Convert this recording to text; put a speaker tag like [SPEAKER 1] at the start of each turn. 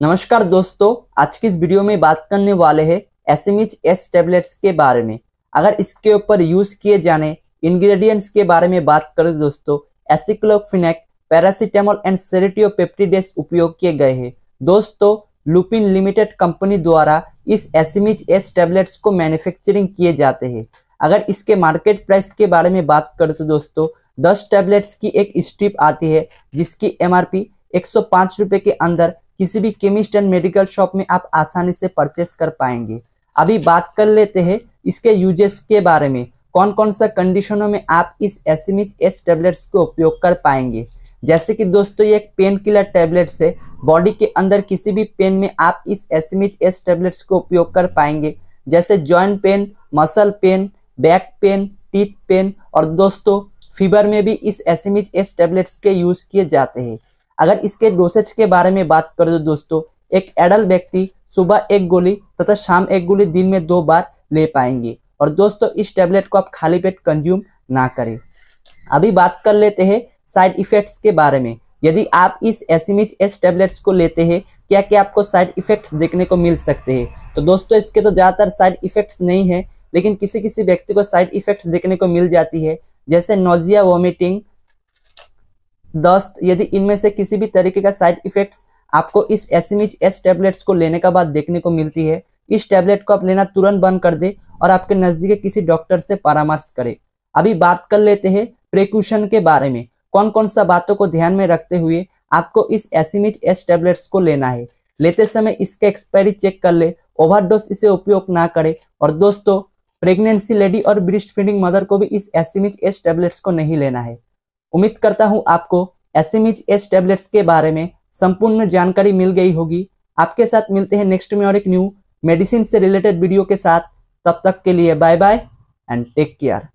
[SPEAKER 1] नमस्कार दोस्तों, आज की इस वीडियो में बात करने वाले हैं एसएमएच एस टेबलेट्स के बारे में। अगर इसके ऊपर यूज़ किए जाने इंग्रेडिएंट्स के बारे में बात करें दोस्तों एसिक्लोफिनेक पैरासीटामोल एंड सेरेटियोपेप्टिडेस उपयोग किए गए हैं। दोस्तों लुपिन लिमिटेड कंपनी द्वारा इस एस एसएमएच एस टेबलेट्स को मैन्युफैक्चरिंग किए जाते हैं। अगर इसके मार्केट प्राइस के बारे में बात करें तो दोस्तों 10 टैबलेट्स की एक स्ट्रिप आती है, जिसकी एमआरपी एक सौ के अंदर किसी भी केमिस्ट एंड मेडिकल शॉप में आप आसानी से परचेस कर पाएँगे। अभी बात कर लेते हैं इसके यूजेस के बारे में। कौन कौन सा कंडीशनों में आप इस एसिमिच एस टेबलेट्स को उपयोग कर पाएँगे? जैसे कि दोस्तों, ये एक पेन किलर टेबलेट है। बॉडी के अंदर किसी भी पेन में आप इस एसिमिच एस टेबलेट्स को उपयोग कर पाएँगे। जैसे joint pain, muscle pain, back pain, teeth pain और दोस्तों, फीवर में भी इस एसिमिच एस टेबलेट्स के यूज़ किए जाते हैं। अगर इसके डोसेज के बारे में बात करें तो दोस्तों, एक एडल्ट व्यक्ति सुबह एक गोली तथा शाम एक गोली दिन में दो बार ले पाएँगे। और दोस्तों, इस टेबलेट को आप खाली पेट कंज्यूम ना करें। अभी बात कर लेते हैं साइड इफेक्ट्स के बारे में। यदि आप इस एसिमिच एस टेबलेट्स को लेते हैं क्या क्या आपको साइड इफेक्ट्स देखने को मिल सकते हैं? तो दोस्तों, इसके तो ज़्यादातर साइड इफेक्ट्स नहीं है, लेकिन किसी किसी व्यक्ति को साइड इफेक्ट्स देखने को मिल जाती है, जैसे नोजिया वोमिटिंग दस्त, यदि इनमें से किसी भी तरीके का साइड इफेक्ट्स आपको इस एसिमिच एस टेबलेट्स को लेने का बाद देखने को मिलती है, इस टेबलेट को आप लेना तुरंत बंद कर दे और आपके नज़दीक किसी डॉक्टर से परामर्श करें। अभी बात कर लेते हैं प्रिकॉशन के बारे में। कौन कौन सा बातों को ध्यान में रखते हुए आपको इस एसिमिच एस टैबलेट्स को लेना है? लेते समय इसका एक्सपायरी चेक कर ले ओवरडोज इसे उपयोग ना करे और दोस्तों प्रेगनेंसी लेडी और ब्रिस्ट फीडिंग मदर को भी इस एसिमिच एस टैबलेट्स को नहीं लेना है। उम्मीद करता हूँ आपको S M H S tablets के बारे में संपूर्ण जानकारी मिल गई होगी। आपके साथ मिलते हैं नेक्स्ट में और एक न्यू मेडिसिन से रिलेटेड वीडियो के साथ। तब तक के लिए bye bye and take care